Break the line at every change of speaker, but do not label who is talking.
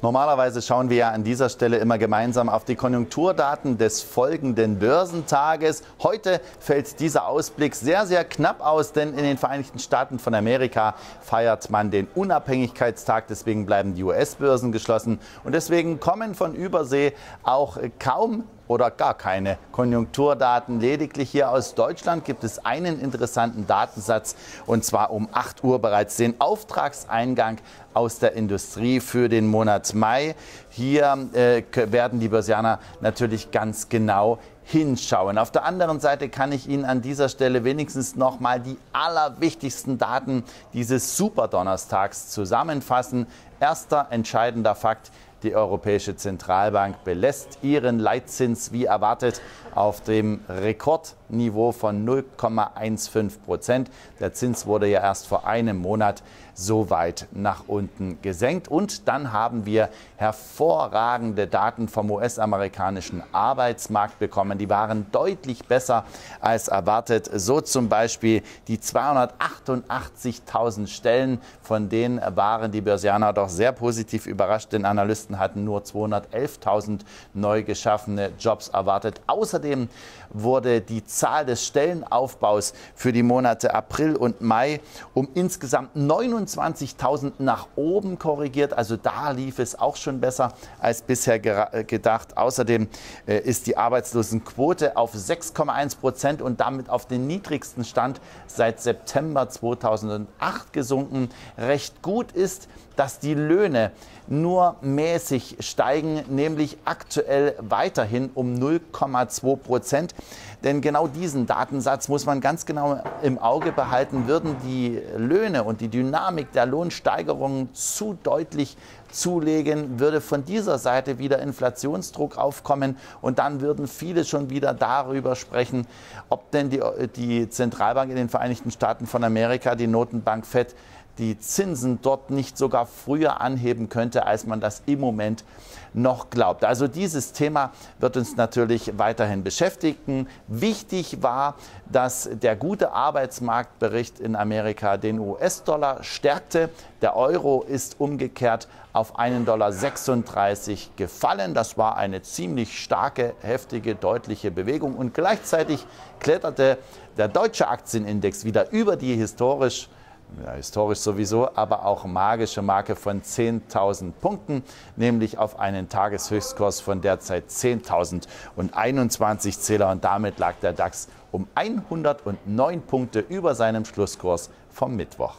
Normalerweise schauen wir ja an dieser Stelle immer gemeinsam auf die Konjunkturdaten des folgenden Börsentages. Heute fällt dieser Ausblick sehr, sehr knapp aus, denn in den Vereinigten Staaten von Amerika feiert man den Unabhängigkeitstag. Deswegen bleiben die US-Börsen geschlossen und deswegen kommen von Übersee auch kaum oder gar keine Konjunkturdaten. Lediglich hier aus Deutschland gibt es einen interessanten Datensatz und zwar um 8 Uhr bereits den Auftragseingang aus der Industrie für den Monat Mai. Hier äh, werden die Börsianer natürlich ganz genau hinschauen. Auf der anderen Seite kann ich Ihnen an dieser Stelle wenigstens noch mal die allerwichtigsten Daten dieses Superdonnerstags zusammenfassen. Erster entscheidender Fakt, die Europäische Zentralbank belässt ihren Leitzins wie erwartet auf dem Rekordniveau von 0,15 Prozent. Der Zins wurde ja erst vor einem Monat so weit nach unten gesenkt. Und dann haben wir hervorragende Daten vom US-amerikanischen Arbeitsmarkt bekommen. Die waren deutlich besser als erwartet. So zum Beispiel die 288.000 Stellen, von denen waren die Börsianer doch sehr positiv überrascht, denn Analysten hatten nur 211.000 neu geschaffene Jobs erwartet. Außerdem wurde die Zahl des Stellenaufbaus für die Monate April und Mai um insgesamt 29.000 nach oben korrigiert. Also da lief es auch schon besser als bisher gedacht. Außerdem äh, ist die Arbeitslosenquote auf 6,1 Prozent und damit auf den niedrigsten Stand seit September 2008 gesunken. Recht gut ist, dass die Löhne nur mäßig steigen, nämlich aktuell weiterhin um 0,2 Prozent. Denn genau diesen Datensatz muss man ganz genau im Auge behalten. Würden die Löhne und die Dynamik der Lohnsteigerungen zu deutlich zulegen, würde von dieser Seite wieder Inflationsdruck aufkommen und dann würden viele schon wieder darüber sprechen, ob denn die, die Zentralbank in den Vereinigten Staaten von Amerika, die Notenbank FED, die Zinsen dort nicht sogar früher anheben könnte, als man das im Moment noch glaubt. Also dieses Thema wird uns natürlich weiterhin beschäftigen. Wichtig war, dass der gute Arbeitsmarktbericht in Amerika den US-Dollar stärkte. Der Euro ist umgekehrt auf 1,36 Dollar gefallen. Das war eine ziemlich starke, heftige, deutliche Bewegung. Und gleichzeitig kletterte der deutsche Aktienindex wieder über die historisch ja, historisch sowieso, aber auch magische Marke von 10.000 Punkten, nämlich auf einen Tageshöchstkurs von derzeit 10.021 Zähler und damit lag der DAX um 109 Punkte über seinem Schlusskurs vom Mittwoch.